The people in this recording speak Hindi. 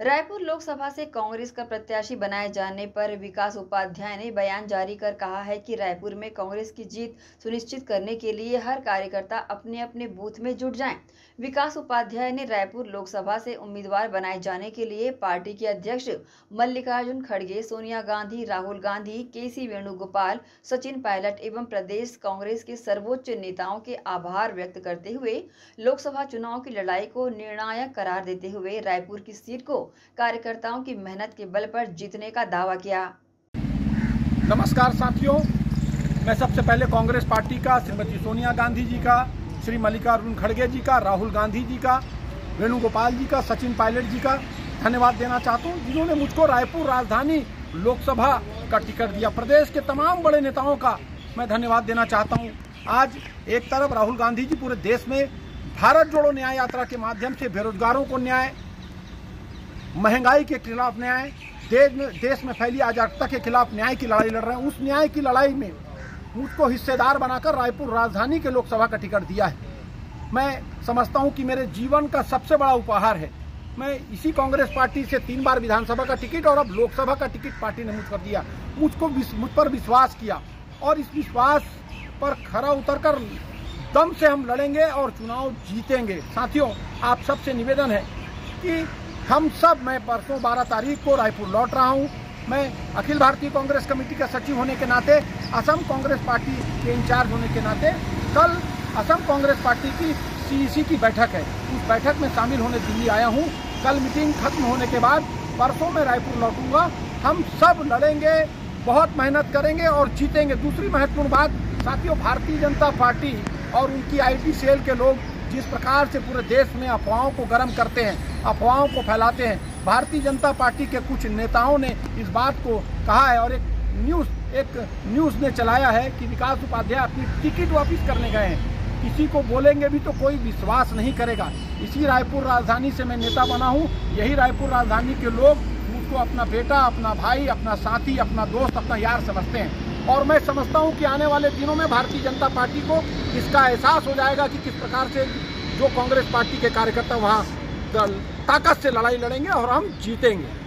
रायपुर लोकसभा से कांग्रेस का प्रत्याशी बनाए जाने पर विकास उपाध्याय ने बयान जारी कर कहा है कि रायपुर में कांग्रेस की जीत सुनिश्चित करने के लिए हर कार्यकर्ता अपने अपने बूथ में जुट जाएँ। विकास उपाध्याय ने रायपुर लोकसभा से उम्मीदवार बनाए जाने के लिए पार्टी के अध्यक्ष मल्लिकार्जुन खड़गे, सोनिया गांधी, राहुल गांधी के सी वेणुगोपाल, सचिन पायलट एवं प्रदेश कांग्रेस के सर्वोच्च नेताओं के आभार व्यक्त करते हुए लोकसभा चुनाव की लड़ाई को निर्णायक करार देते हुए रायपुर की सीट को कार्यकर्ताओं की मेहनत के बल पर जीतने का दावा किया। नमस्कार साथियों, मैं सबसे पहले कांग्रेस पार्टी का, श्रीमती सोनिया गांधी जी का, श्री मल्लिकार्जुन खड़गे जी का, राहुल गांधी जी का, वेणुगोपाल जी का, सचिन पायलट जी का धन्यवाद देना चाहता हूँ, जिन्होंने मुझको रायपुर राजधानी लोकसभा का टिकट दिया। प्रदेश के तमाम बड़े नेताओं का मैं धन्यवाद देना चाहता हूँ। आज एक तरफ़ राहुल गांधी जी पूरे देश में भारत जोड़ो न्याय यात्रा के माध्यम से बेरोजगारों को न्याय महँगाई के खिलाफ न्याय, देश में देश में फैली अजागता के खिलाफ न्याय की लड़ाई लड़ रहे हैं। उस न्याय की लड़ाई में मुझको हिस्सेदार बनाकर रायपुर राजधानी के लोकसभा का टिकट दिया है। मैं समझता हूँ कि मेरे जीवन का सबसे बड़ा उपहार है। मैं इसी कांग्रेस पार्टी से तीन बार विधानसभा का टिकट और अब लोकसभा का टिकट पार्टी ने मुझ पर दिया। मुझको मुझ पर विश्वास किया और इस विश्वास पर खरा उतरकर दम से हम लड़ेंगे और चुनाव जीतेंगे। साथियों, आप सबसे निवेदन है कि हम सब, मैं परसों 12 तारीख को रायपुर लौट रहा हूँ। मैं अखिल भारतीय कांग्रेस कमेटी का सचिव होने के नाते, असम कांग्रेस पार्टी के इंचार्ज होने के नाते, कल असम कांग्रेस पार्टी की सीईसी की बैठक है। उस बैठक में शामिल होने दिल्ली आया हूँ। कल मीटिंग खत्म होने के बाद परसों मैं रायपुर लौटूँगा। हम सब लड़ेंगे, बहुत मेहनत करेंगे और जीतेंगे। दूसरी महत्वपूर्ण बात, साथियों, भारतीय जनता पार्टी और उनकी आईटी सेल के लोग जिस प्रकार से पूरे देश में अफवाहों को गर्म करते हैं, अफवाहों को फैलाते हैं, भारतीय जनता पार्टी के कुछ नेताओं ने इस बात को कहा है और एक न्यूज़ एक न्यूज़ ने चलाया है कि विकास उपाध्याय अपनी टिकट वापिस करने गए हैं। किसी को बोलेंगे भी तो कोई विश्वास नहीं करेगा। इसी रायपुर राजधानी से मैं नेता बना हूँ। यही रायपुर राजधानी के लोग मुझको अपना बेटा, अपना भाई, अपना साथी, अपना दोस्त, अपना यार समझते हैं। और मैं समझता हूँ कि आने वाले दिनों में भारतीय जनता पार्टी को इसका एहसास हो जाएगा कि किस प्रकार से जो कांग्रेस पार्टी के कार्यकर्ता वहाँ ताकत से लड़ाई लड़ेंगे और हम जीतेंगे।